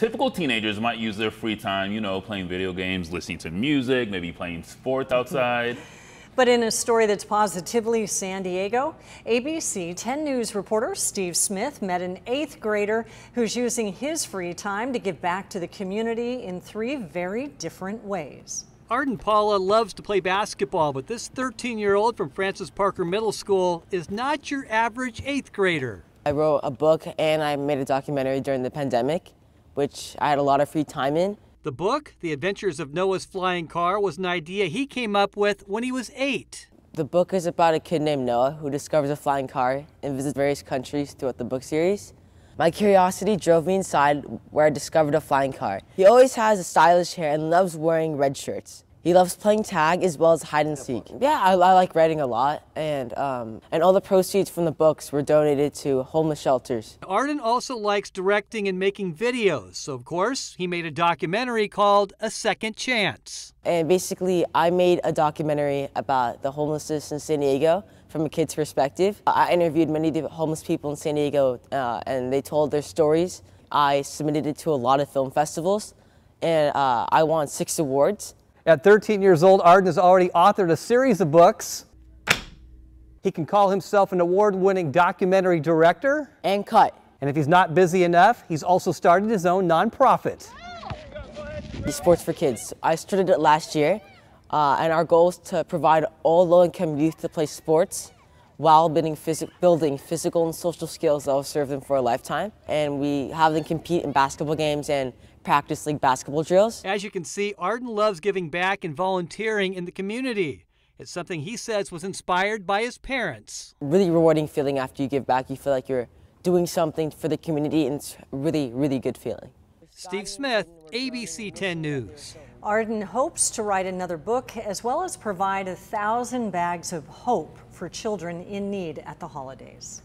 typical teenagers might use their free time, you know, playing video games, listening to music, maybe playing sports outside. But in a story that's positively San Diego, ABC 10 News reporter Steve Smith met an eighth grader who's using his free time to give back to the community in three very different ways. Arden Pala loves to play basketball, but this 13 year old from Francis Parker Middle School is not your average eighth grader. I wrote a book and I made a documentary during the pandemic, which I had a lot of free time in. The book, The Adventures of Noah's Flying Car, was an idea he came up with when he was eight. The book is about a kid named Noah who discovers a flying car and visits various countries throughout the book series. My curiosity drove me inside where I discovered a flying car. He always has a stylish hair and loves wearing red shirts. He loves playing tag as well as hide and seek. Yeah, I, I like writing a lot, and um, and all the proceeds from the books were donated to homeless shelters. Arden also likes directing and making videos, so of course he made a documentary called A Second Chance. And basically, I made a documentary about the homelessness in San Diego from a kid's perspective. I interviewed many of the homeless people in San Diego, uh, and they told their stories. I submitted it to a lot of film festivals, and uh, I won six awards. At 13 years old, Arden has already authored a series of books. He can call himself an award-winning documentary director. And cut. And if he's not busy enough, he's also started his own nonprofit. Sports for Kids. I started it last year, uh, and our goal is to provide all low-income youth to play sports while building, phys building physical and social skills that will serve them for a lifetime. And we have them compete in basketball games and practice league basketball drills. As you can see, Arden loves giving back and volunteering in the community. It's something he says was inspired by his parents. Really rewarding feeling after you give back. You feel like you're doing something for the community, and it's really, really good feeling. Steve Smith, ABC 10 News. Arden hopes to write another book as well as provide a thousand bags of hope for children in need at the holidays.